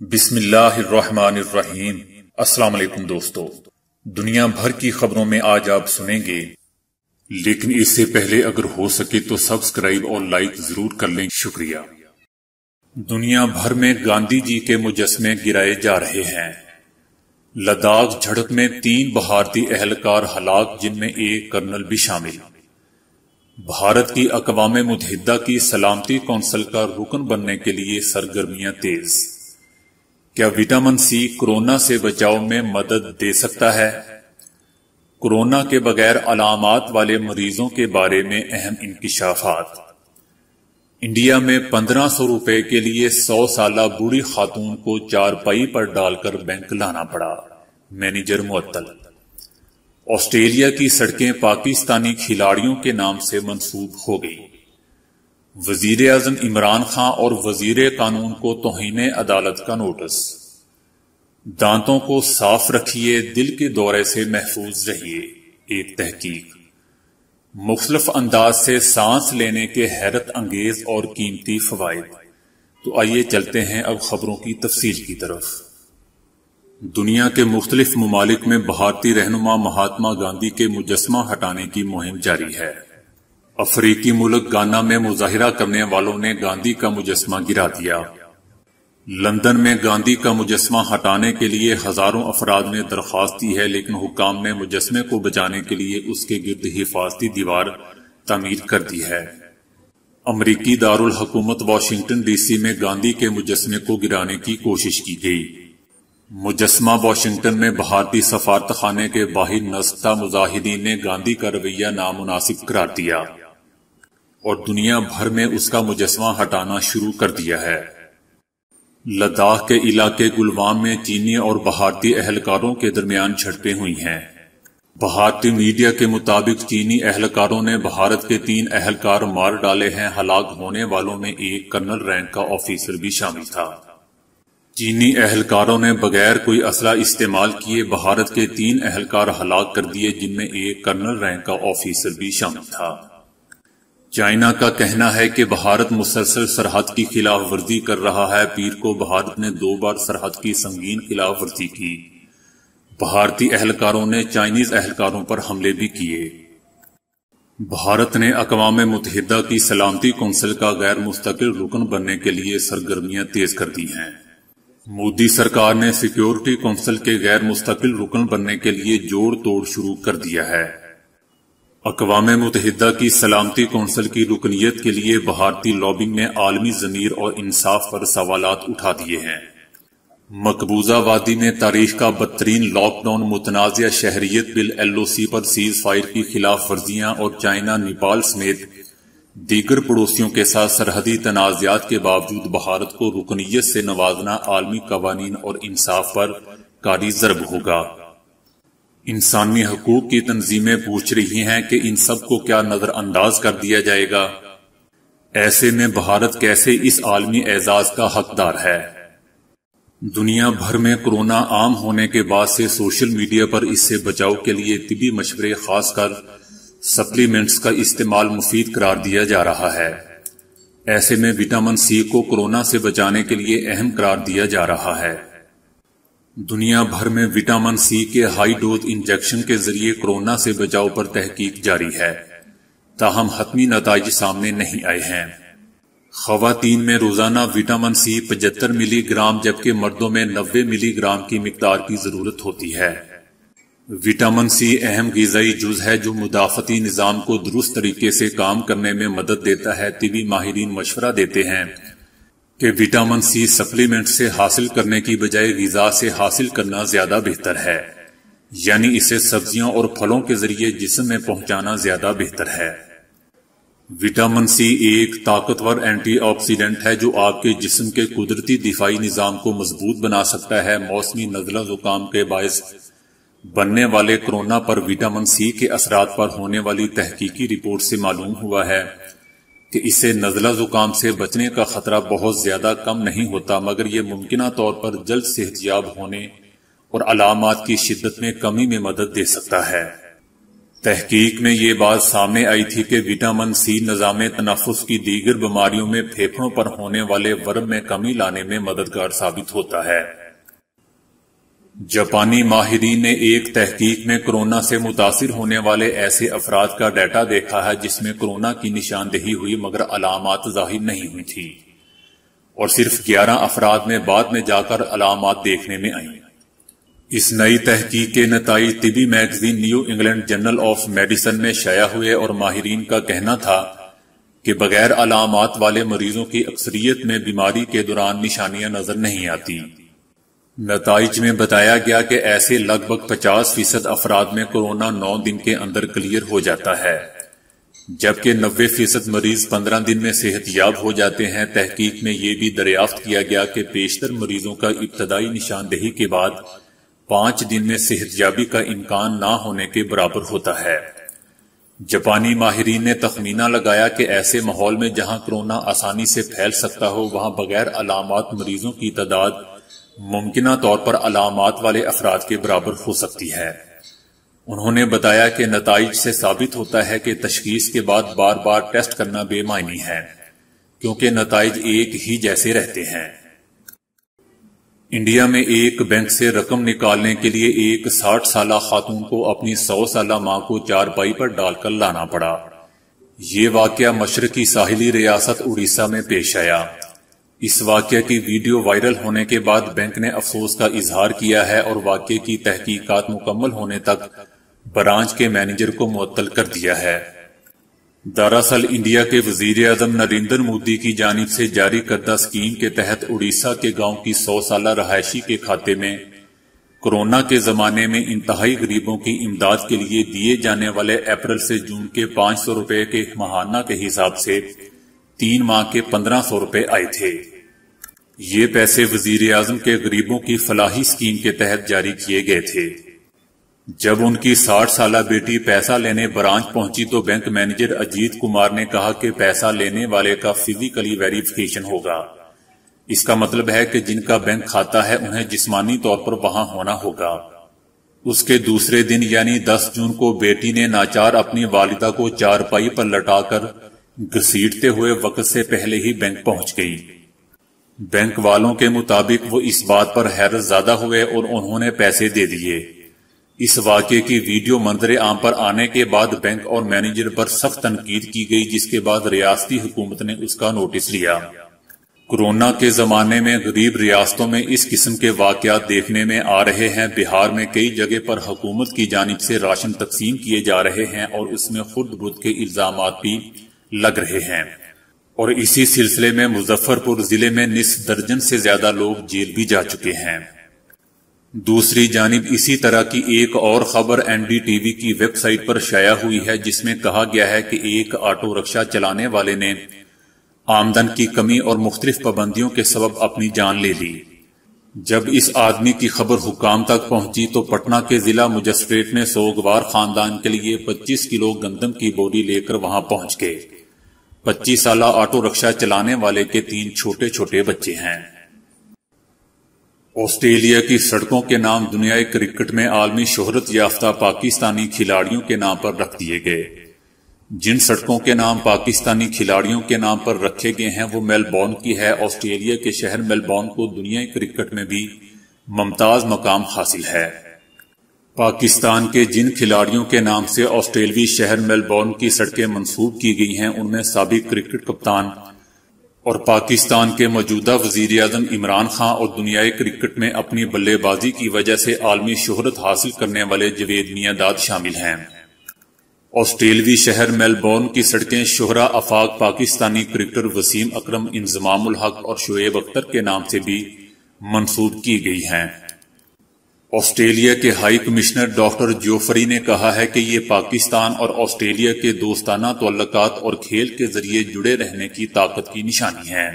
بسم اللہ الرحمن الرحیم۔ السلام علیکم دوستو۔ دنیا بھر کی خبروں میں آج آپ سنیں گے۔ لیکن اس سے پہلے اگر ہو سکے تو سبسکرائب اور لائک ضرور کر لیں۔ شکریہ۔ دنیا بھر میں گاندھی جی کے مجسمے گرائے جا رہے ہیں۔ لداخ جھڑپ میں تین بھارتی اہلکار ہلاک جن میں ایک کرنل بھی شامل۔ بھارت کی اقوام متحدہ کی سلامتی کونسل کا رکن بننے کے لیے سرگرمیاں تیز۔ کیا وٹامن سی کرونا سے بچاؤ میں مدد دے سکتا ہے؟ کرونا کے بغیر علامات والے مریضوں کے بارے میں اہم انکشافات۔ انڈیا میں پندرہ سو روپے کے لیے سو سالہ بوڑھی خاتون کو چار پائی پر ڈال کر بینک لانا پڑا۔ مینیجر معطل۔ آسٹریلیا کی سڑکیں پاکستانی کھلاڑیوں کے نام سے منسوب ہو گئی وزیر اعظم عمران خان اور وزیر قانون کو توہین عدالت کا نوٹس۔ دانتوں کو صاف رکھیے، دل کے دورے سے محفوظ رہیے۔ ایک تحقیق۔ مختلف انداز سے سانس لینے کے حیرت انگیز اور قیمتی فوائد۔ تو آئیے چلتے ہیں اب خبروں کی تفصیل کی طرف۔ دنیا کے مختلف ممالک میں بھارتی رہنما مہاتما گاندھی کے مجسمہ ہٹانے کی مہم جاری ہے۔ افریقی ملک گانا میں مظاہرہ کرنے والوں نے گاندھی کا مجسمہ گرا دیا۔ لندن میں گاندھی کا مجسمہ ہٹانے کے لیے ہزاروں افراد نے درخواست دی ہے، لیکن حکام نے مجسمے کو بچانے کے لیے اس کے گرد حفاظتی دیوار تعمیر کر دی ہے۔ امریکی دارالحکومت واشنگٹن ڈی سی میں گاندھی کے مجسمے کو گرانے کی کوشش کی گئی۔ مجسمہ واشنگٹن میں بھارتی سفارت خانے کے باہر نستا مظاہرین نے گاندھی کا رویہ نامناسب قرار دیا۔ اور دنیا بھر میں اس کا مجسمہ ہٹانا شروع کر دیا ہے۔ لداخ کے علاقے گلوان میں چینی اور بھارتی اہلکاروں کے درمیان جھڑپیں ہوئی ہیں۔ بھارتی میڈیا کے مطابق چینی اہلکاروں نے بھارت کے تین اہلکار مار ڈالے ہیں، ہلاک ہونے والوں میں ایک کرنل رینک کا آفیسر بھی شامل تھا۔ چینی اہلکاروں نے بغیر کوئی اسلحہ استعمال کیے بھارت کے تین اہلکار ہلاک کر دیے، جن میں ایک کرنل رینک کا آفیسر بھی شامل تھا۔ چائنا کا کہنا ہے کہ بھارت مسلسل سرحد کی خلاف ورزی کر رہا ہے۔ پیر کو بھارت نے دو بار سرحد کی سنگین خلاف ورزی کی۔ بھارتی اہلکاروں نے چائنیز اہلکاروں پر حملے بھی کیے۔ بھارت نے اقوام متحدہ کی سلامتی کونسل کا غیر مستقل رکن بننے کے لیے سرگرمیاں تیز کر دی ہیں۔ مودی سرکار نے سیکیورٹی کونسل کے غیر مستقل رکن بننے کے لیے جوڑ توڑ شروع کر دیا ہے۔ اقوام متحدہ کی سلامتی کونسل کی رکنیت کے لیے بھارتی لابنگ نے عالمی ضمیر اور انصاف پر سوالات اٹھا دیے ہیں۔ مقبوضہ وادی میں تاریخ کا بدترین لاک ڈاؤن متنازع شہریت بل ایل او سی پر سیز فائر کی خلاف ورزیاں اور چائنا نیپال سمیت دیگر پڑوسیوں کے ساتھ سرحدی تنازعات کے باوجود بھارت کو رکنیت سے نوازنا عالمی قوانین اور انصاف پر کاری ضرب ہوگا۔ انسانی حقوق کی تنظیمیں پوچھ رہی ہیں کہ ان سب کو کیا نظر انداز کر دیا جائے گا۔ ایسے میں بھارت کیسے اس عالمی اعزاز کا حقدار ہے؟ دنیا بھر میں کرونا عام ہونے کے بعد سے سوشل میڈیا پر اس سے بچاؤ کے لیے طبی مشورے خاص کر سپلیمنٹس کا استعمال مفید قرار دیا جا رہا ہے۔ ایسے میں وٹامن سی کو کرونا سے بچانے کے لیے اہم قرار دیا جا رہا ہے۔ دنیا بھر میں وٹامن سی کے ہائی ڈوز انجیکشن کے ذریعے کرونا سے بچاؤ پر تحقیق جاری ہے۔ تاہم حتمی نتائج سامنے نہیں آئے ہیں۔ خواتین میں روزانہ وٹامن سی پچہتر ملی گرام جبکہ مردوں میں نوے ملی گرام کی مقدار کی ضرورت ہوتی ہے۔ وٹامن سی اہم غذائی جز ہے جو مدافعتی نظام کو درست طریقے سے کام کرنے میں مدد دیتا ہے، طبی ماہرین مشورہ دیتے ہیں۔ کہ وٹامن سی سپلیمنٹ سے حاصل کرنے کی بجائے غذا سے حاصل کرنا زیادہ بہتر ہے۔ یعنی اسے سبزیوں اور پھلوں کے ذریعے جسم میں پہنچانا زیادہ بہتر ہے۔ وٹامن سی ایک طاقتور اینٹی آکسیڈنٹ ہے جو آپ کے جسم کے قدرتی دفاعی نظام کو مضبوط بنا سکتا ہے۔ موسمی نزلہ زکام کے باعث بننے والے کرونا پر وٹامن سی کے اثرات پر ہونے والی تحقیقی رپورٹ سے معلوم ہوا ہے۔ کہ اسے نزلہ زکام سے بچنے کا خطرہ بہت زیادہ کم نہیں ہوتا، مگر یہ ممکنہ طور پر جلد صحت یاب ہونے اور علامات کی شدت میں کمی میں مدد دے سکتا ہے۔ تحقیق میں یہ بات سامنے آئی تھی کہ وٹامن سی نظام تنفس کی دیگر بیماریوں میں پھیپڑوں پر ہونے والے ورم میں کمی لانے میں مددگار ثابت ہوتا ہے۔ جاپانی ماہرین نے ایک تحقیق میں کرونا سے متاثر ہونے والے ایسے افراد کا ڈیٹا دیکھا ہے جس میں کرونا کی نشاندہی ہوئی مگر علامات ظاہر نہیں ہوئی تھی۔ اور صرف گیارہ افراد میں بعد میں جا کر علامات دیکھنے میں آئیں۔ اس نئی تحقیق کے نتائج طبی magazine New England Journal of Medicine میں شائع ہوئے اور ماہرین کا کہنا تھا کہ بغیر علامات والے مریضوں کی اکثریت میں بیماری کے دوران نشانیاں نظر نہیں آتی۔ نتائج میں بتایا گیا کہ ایسے لگ بھگ پچاس فیصد افراد میں کورونا نو دن کے اندر کلیئر ہو جاتا ہے۔ جبکہ نوے فیصد مریض پندرہ دن میں صحت یاب ہو جاتے ہیں، تحقیق میں یہ بھی دریافت کیا گیا کہ بیشتر مریضوں کا ابتدائی نشاندہی کے بعد پانچ دن میں صحت یابی کا امکان نہ ہونے کے برابر ہوتا ہے۔ جاپانی ماہرین نے تخمینہ لگایا کہ ایسے ماحول میں جہاں کرونا آسانی سے پھیل سکتا ہو، وہاں بغیر علامات مریضوں کی تعداد ممکنہ طور پر علامات والے افراد کے برابر ہو سکتی ہے۔ انہوں نے بتایا کہ نتائج سے ثابت ہوتا ہے کہ تشخیص کے بعد بار بار ٹیسٹ کرنا بے معنی ہے، کیونکہ نتائج ایک ہی جیسے رہتے ہیں۔ انڈیا میں ایک بینک سے رقم نکالنے کے لیے ایک ساٹھ سالہ خاتون کو اپنی سو سالہ ماں کو چار پائی پر ڈال کر لانا پڑا۔ یہ واقعہ مشرقی ساحلی ریاست اڑیسہ میں پیش آیا۔ اس واقعہ کی ویڈیو وائرل ہونے کے بعد بینک نے افسوس کا اظہار کیا ہے اور واقعے کی تحقیقات مکمل ہونے تک برانچ کے مینیجر کو معطل کر دیا ہے۔ دراصل انڈیا کے وزیر اعظم نریندر مودی کی جانب سے جاری کردہ اسکیم کے تحت اڑیسہ کے گاؤں کی سو سالہ رہائشی کے کھاتے میں کرونا کے زمانے میں انتہائی غریبوں کی امداد کے لیے دیے جانے والے اپریل سے جون کے پانچ سو روپے کے ماہانہ کے حساب سے تین ماہ کے پندرہ سو روپے آئے تھے۔ یہ پیسے وزیر اعظم کے غریبوں کی فلاحی اسکیم کے تحت جاری کیے گئے تھے۔ جب ان کی ساٹھ سالہ بیٹی پیسہ لینے برانچ پہنچی تو بینک مینیجر اجیت کمار نے کہا کہ پیسہ لینے والے کا فزیکلی ویریفیکیشن ہوگا۔ اس کا مطلب ہے کہ جن کا بینک کھاتا ہے انہیں جسمانی طور پر وہاں ہونا ہوگا۔ اس کے دوسرے دن یعنی دس جون کو بیٹی نے ناچار اپنی والدہ کو چار پائی پر لٹا کر گسیٹتے ہوئے وقت سے پہلے ہی بینک پہنچ گئی۔ بینک والوں کے مطابق وہ اس بات پر حیرت زیادہ ہوئے اور انہوں نے پیسے دے دیے۔ اس واقعے کی ویڈیو منظر عام پر آنے کے بعد بینک اور مینیجر پر سخت تنقید کی گئی، جس کے بعد ریاستی حکومت نے اس کا نوٹس لیا۔ کرونا کے زمانے میں غریب ریاستوں میں اس قسم کے واقعات دیکھنے میں آ رہے ہیں۔ بہار میں کئی جگہ پر حکومت کی جانب سے راشن تقسیم کیے جا رہے ہیں اور اس میں خود بدھ کے الزامات بھی لگ رہے ہیں۔ اور اسی سلسلے میں مظفر پور ضلع میں نصف درجن سے زیادہ لوگ جیل بھی جا چکے ہیں۔ دوسری جانب اسی طرح کی ایک اور خبر این ڈی ٹی وی کی ویب سائٹ پر شائع ہوئی ہے، جس میں کہا گیا ہے کہ ایک آٹو رکشا چلانے والے نے آمدن کی کمی اور مختلف پابندیوں کے سبب اپنی جان لے لی۔ جب اس آدمی کی خبر حکام تک پہنچی تو پٹنہ کے ضلع مجسٹریٹ نے سوگوار خاندان کے لیے پچیس کلو گندم کی بوری لے کر وہاں پہنچ گئے۔ پچیس سالہ آٹو رکشا چلانے والے کے تین چھوٹے چھوٹے بچے ہیں۔ آسٹریلیا کی سڑکوں کے نام دنیا کرکٹ میں عالمی شہرت یافتہ پاکستانی کھلاڑیوں کے نام پر رکھ دیے گئے۔ جن سڑکوں کے نام پاکستانی کھلاڑیوں کے نام پر رکھے گئے ہیں، وہ میلبورن کی ہے، آسٹریلیا کے شہر میلبورن کو دنیا کرکٹ میں بھی ممتاز مقام حاصل ہے۔ پاکستان کے جن کھلاڑیوں کے نام سے آسٹریلوی شہر میلبورن کی سڑکیں منسوب کی گئی ہیں، ان میں سابق کرکٹ کپتان اور پاکستان کے موجودہ وزیر اعظم عمران خان اور دنیائے کرکٹ میں اپنی بلے بازی کی وجہ سے عالمی شہرت حاصل کرنے والے جوید میاں داد شامل ہیں۔ آسٹریلوی شہر میلبورن کی سڑکیں شہرہ افاق پاکستانی کرکٹر وسیم اکرم انضمام الحق اور شعیب اختر کے نام سے بھی منسوب کی گئی ہیں۔ آسٹریلیا کے ہائی کمشنر ڈاکٹر جوفری نے کہا ہے کہ یہ پاکستان اور آسٹریلیا کے دوستانہ تعلقات اور کھیل کے ذریعے جڑے رہنے کی طاقت کی نشانی ہے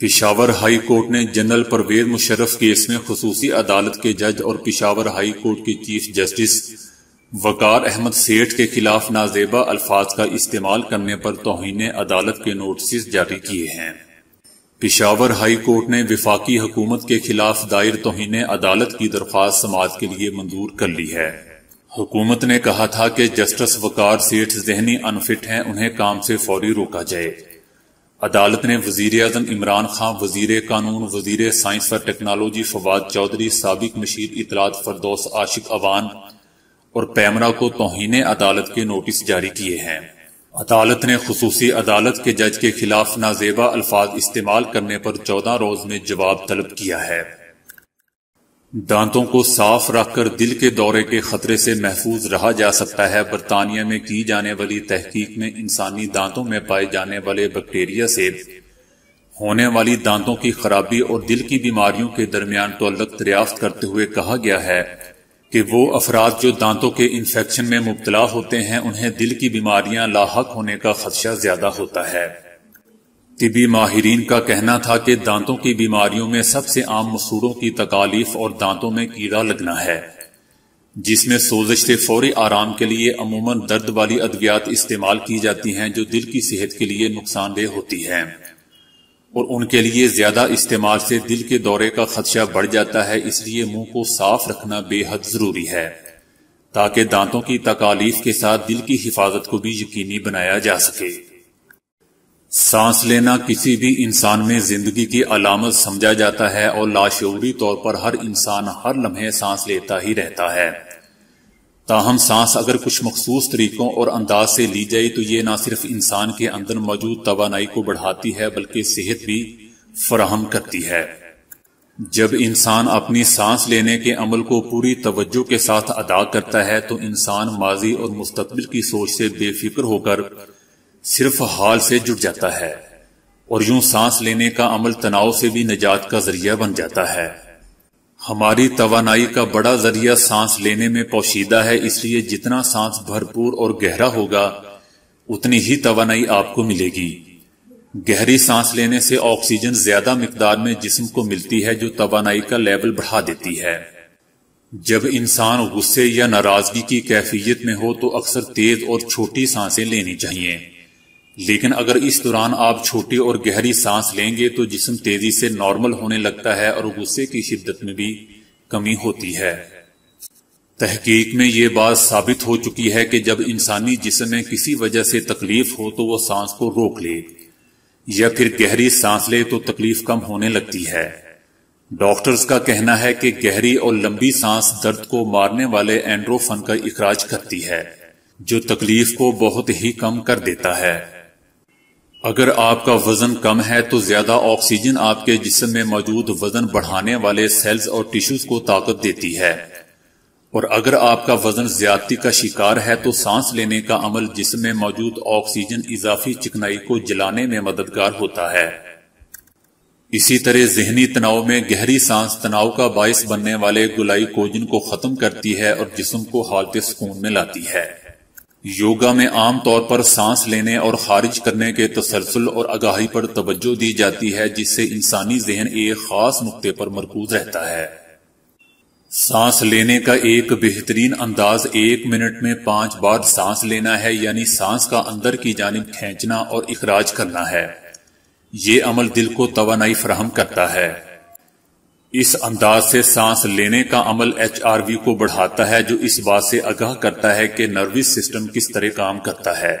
پشاور ہائی کورٹ نے جنرل پرویز مشرف کیس میں خصوصی عدالت کے جج اور پشاور ہائی کورٹ کے چیف جسٹس وقار احمد سیٹھ کے خلاف نازیبہ الفاظ کا استعمال کرنے پر توہین عدالت کے نوٹسز جاری کیے ہیں۔ پشاور ہائی کورٹ نے وفاقی حکومت کے خلاف دائر توہین عدالت کی درخواست سماعت کے لیے منظور کر لی ہے۔ حکومت نے کہا تھا کہ جسٹس وقار سیٹھ ذہنی انفٹ ہیں، انہیں کام سے فوری روکا جائے۔ عدالت نے وزیر اعظم عمران خان، وزیر قانون، وزیر سائنس و ٹیکنالوجی فواد چودھری، سابق مشیر اطلاعات فردوس عاشق اوان اور پیمرا کو توہین عدالت کے نوٹس جاری کیے ہیں۔ عدالت نے خصوصی عدالت کے جج کے خلاف نازیبا الفاظ استعمال کرنے پر چودہ روز میں جواب طلب کیا ہے۔ دانتوں کو صاف رکھ کر دل کے دورے کے خطرے سے محفوظ رہا جا سکتا ہے۔ برطانیہ میں کی جانے والی تحقیق میں انسانی دانتوں میں پائے جانے والے بیکٹیریا سے ہونے والی دانتوں کی خرابی اور دل کی بیماریوں کے درمیان تعلق دریافت کرتے ہوئے کہا گیا ہے۔ کہ وہ افراد جو دانتوں کے انفیکشن میں مبتلا ہوتے ہیں، انہیں دل کی بیماریاں لاحق ہونے کا خدشہ زیادہ ہوتا ہے۔ طبی ماہرین کا کہنا تھا کہ دانتوں کی بیماریوں میں سب سے عام مسوروں کی تکالیف اور دانتوں میں کیڑا لگنا ہے، جس میں سوزش سے فوری آرام کے لیے عموماً درد والی ادویات استعمال کی جاتی ہیں جو دل کی صحت کے لیے نقصان دہ ہوتی ہیں۔ اور ان کے لیے زیادہ استعمال سے دل کے دورے کا خدشہ بڑھ جاتا ہے، اس لیے منہ کو صاف رکھنا بے حد ضروری ہے۔ تاکہ دانتوں کی تکالیف کے ساتھ دل کی حفاظت کو بھی یقینی بنایا جا سکے۔ سانس لینا کسی بھی انسان میں زندگی کی علامت سمجھا جاتا ہے اور لاشعوری طور پر ہر انسان ہر لمحے سانس لیتا ہی رہتا ہے۔ تاہم سانس اگر کچھ مخصوص طریقوں اور انداز سے لی جائے تو یہ نہ صرف انسان کے اندر موجود توانائی کو بڑھاتی ہے بلکہ صحت بھی فراہم کرتی ہے۔ جب انسان اپنی سانس لینے کے عمل کو پوری توجہ کے ساتھ ادا کرتا ہے تو انسان ماضی اور مستقبل کی سوچ سے بے فکر ہو کر صرف حال سے جڑ جاتا ہے اور یوں سانس لینے کا عمل تناؤ سے بھی نجات کا ذریعہ بن جاتا ہے۔ ہماری توانائی کا بڑا ذریعہ سانس لینے میں پوشیدہ ہے، اس لیے جتنا سانس بھرپور اور گہرا ہوگا، اتنی ہی توانائی آپ کو ملے گی۔ گہری سانس لینے سے آکسیجن زیادہ مقدار میں جسم کو ملتی ہے، جو توانائی کا لیول بڑھا دیتی ہے۔ جب انسان غصے یا ناراضگی کی کیفیت میں ہو، تو اکثر تیز اور چھوٹی سانسیں لینی چاہیے۔ لیکن اگر اس دوران آپ چھوٹی اور گہری سانس لیں گے تو جسم تیزی سے نارمل ہونے لگتا ہے اور غصے کی شدت میں بھی کمی ہوتی ہے۔ تحقیق میں یہ بات ثابت ہو چکی ہے کہ جب انسانی جسم میں کسی وجہ سے تکلیف ہو تو وہ سانس کو روک لے یا پھر گہری سانس لے تو تکلیف کم ہونے لگتی ہے۔ ڈاکٹرز کا کہنا ہے کہ گہری اور لمبی سانس درد کو مارنے والے اینڈروفن کا اخراج کرتی ہے، جو تکلیف کو بہت ہی کم کر دیتا ہے۔ اگر آپ کا وزن کم ہے تو زیادہ آکسیجن آپ کے جسم میں موجود وزن بڑھانے والے سیلز اور ٹیشوز کو طاقت دیتی ہے۔ اور اگر آپ کا وزن زیادتی کا شکار ہے تو سانس لینے کا عمل جسم میں موجود آکسیجن اضافی چکنائی کو جلانے میں مددگار ہوتا ہے۔ اسی طرح ذہنی تناؤ میں گہری سانس تناؤ کا باعث بننے والے گلائی کوجن کو ختم کرتی ہے اور جسم کو حالت سکون میں لاتی ہے۔ یوگا میں عام طور پر سانس لینے اور خارج کرنے کے تسلسل اور آگاہی پر توجہ دی جاتی ہے، جس سے انسانی ذہن ایک خاص نقطے پر مرکوز رہتا ہے۔ سانس لینے کا ایک بہترین انداز ایک منٹ میں پانچ بار سانس لینا ہے یعنی سانس کا اندر کی جانب کھینچنا اور اخراج کرنا ہے۔ یہ عمل دل کو توانائی فراہم کرتا ہے۔ اس انداز سے سانس لینے کا عمل ایچ آر وی کو بڑھاتا ہے، جو اس بات سے آگاہ کرتا ہے کہ نروس سسٹم کس طرح کام کرتا ہے۔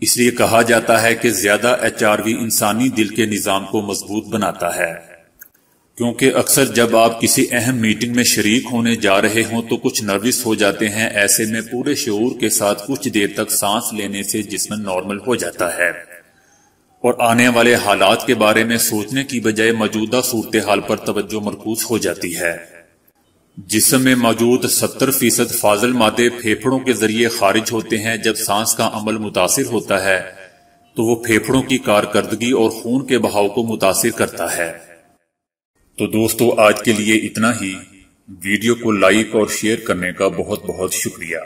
اس لیے کہا جاتا ہے کہ زیادہ ایچ آر وی انسانی دل کے نظام کو مضبوط بناتا ہے۔ کیونکہ اکثر جب آپ کسی اہم میٹنگ میں شریک ہونے جا رہے ہوں تو کچھ نروس ہو جاتے ہیں، ایسے میں پورے شعور کے ساتھ کچھ دیر تک سانس لینے سے جسم نارمل ہو جاتا ہے۔ اور آنے والے حالات کے بارے میں سوچنے کی بجائے موجودہ صورتحال پر توجہ مرکوز ہو جاتی ہے۔ جسم میں موجود ستر فیصد فاضل مادے پھیپڑوں کے ذریعے خارج ہوتے ہیں۔ جب سانس کا عمل متاثر ہوتا ہے، تو وہ پھیپڑوں کی کارکردگی اور خون کے بہاؤ کو متاثر کرتا ہے۔ تو دوستو، آج کے لیے اتنا ہی۔ ویڈیو کو لائک اور شیئر کرنے کا بہت بہت شکریہ۔